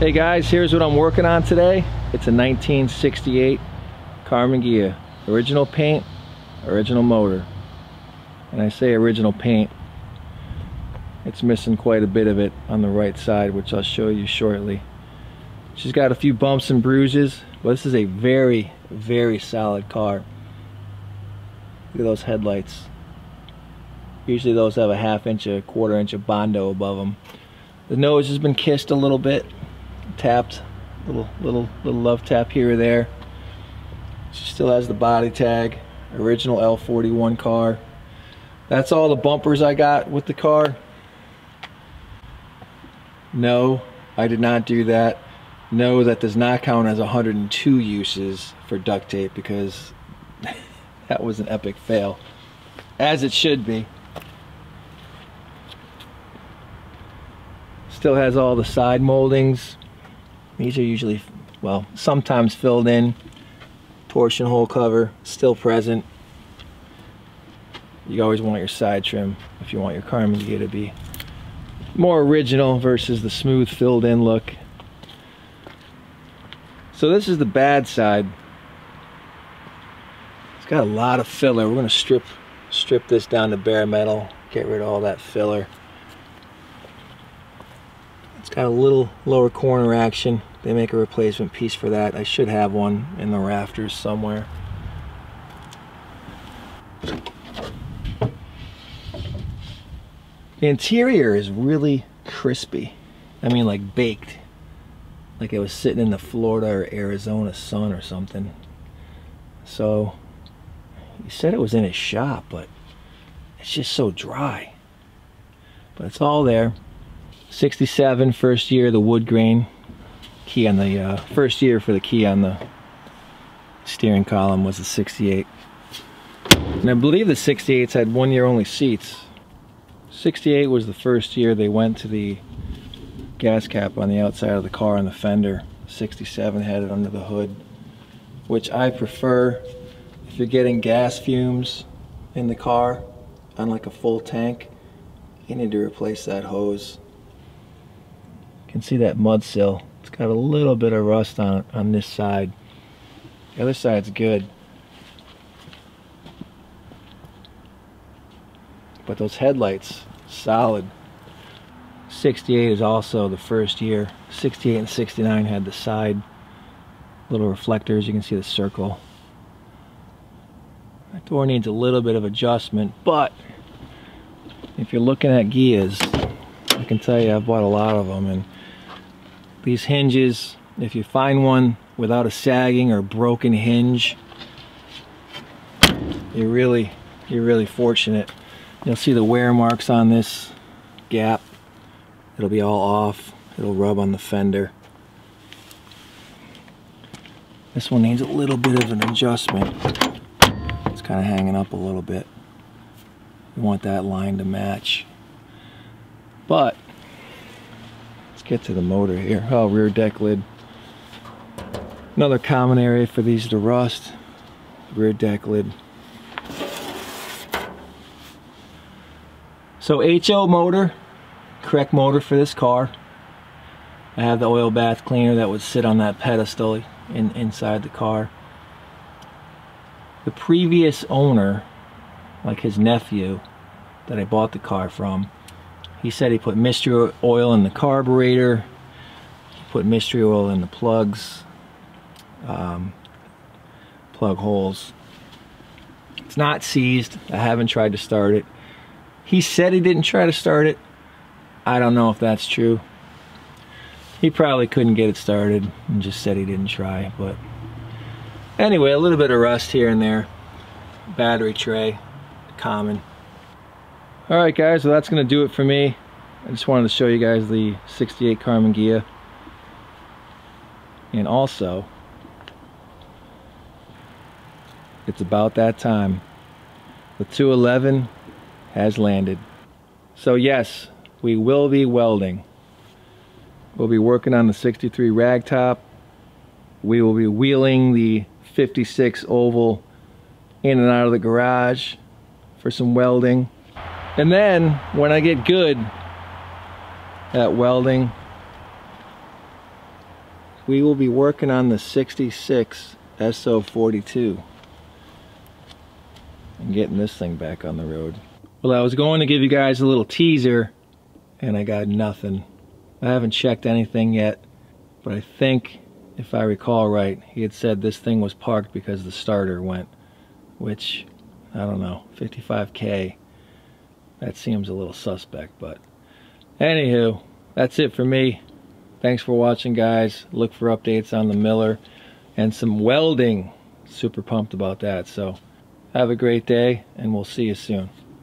Hey guys, here's what I'm working on today. It's a 1968 Karmann Ghia. Original paint, original motor. And I say original paint, it's missing quite a bit of it on the right side, which I'll show you shortly. She's got a few bumps and bruises, but this is a very, very solid car. Look at those headlights. Usually those have a half inch, a quarter inch of Bondo above them. The nose has been kissed a little bit tapped little little little love tap here or there. She still has the body tag original L41 car. That's all the bumpers I got with the car. No I did not do that. No that does not count as 102 uses for duct tape because that was an epic fail as it should be. Still has all the side moldings these are usually, well, sometimes filled in. Torsion hole cover, still present. You always want your side trim if you want your Karmann Ghia to be more original versus the smooth filled in look. So this is the bad side. It's got a lot of filler. We're gonna strip strip this down to bare metal, get rid of all that filler. It's got a little lower corner action. They make a replacement piece for that. I should have one in the rafters somewhere. The interior is really crispy. I mean like baked. Like it was sitting in the Florida or Arizona sun or something. So, he said it was in his shop, but it's just so dry. But it's all there. 67, first year, the wood grain key on the uh, first year for the key on the steering column was the 68 and I believe the 68s had one year only seats. 68 was the first year they went to the gas cap on the outside of the car on the fender. 67 had it under the hood which I prefer. If you're getting gas fumes in the car on like a full tank you need to replace that hose can see that mud sill it's got a little bit of rust on on this side. The other side's good. But those headlights, solid. 68 is also the first year. 68 and 69 had the side little reflectors. You can see the circle. That door needs a little bit of adjustment, but if you're looking at Ghias, I can tell you I've bought a lot of them and these hinges if you find one without a sagging or broken hinge you're really you're really fortunate. You'll see the wear marks on this gap. It'll be all off. It'll rub on the fender. This one needs a little bit of an adjustment. It's kind of hanging up a little bit. You want that line to match. But get to the motor here. Oh, rear deck lid. Another common area for these to rust. Rear deck lid. So HO motor, correct motor for this car. I have the oil bath cleaner that would sit on that pedestal in, inside the car. The previous owner, like his nephew that I bought the car from, he said he put mystery oil in the carburetor. He put mystery oil in the plugs, um, plug holes. It's not seized. I haven't tried to start it. He said he didn't try to start it. I don't know if that's true. He probably couldn't get it started and just said he didn't try. But anyway, a little bit of rust here and there. Battery tray, common. Alright guys, so that's to do it for me. I just wanted to show you guys the 68 Karmann Ghia. And also, it's about that time. The 211 has landed. So yes, we will be welding. We'll be working on the 63 ragtop. We will be wheeling the 56 oval in and out of the garage for some welding. And then when I get good at welding, we will be working on the 66 SO42 and getting this thing back on the road. Well, I was going to give you guys a little teaser and I got nothing. I haven't checked anything yet, but I think, if I recall right, he had said this thing was parked because the starter went, which, I don't know, 55K. That seems a little suspect, but anywho, that's it for me. Thanks for watching, guys. Look for updates on the Miller and some welding. Super pumped about that. So have a great day, and we'll see you soon.